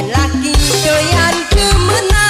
lelaki doyan kemenangan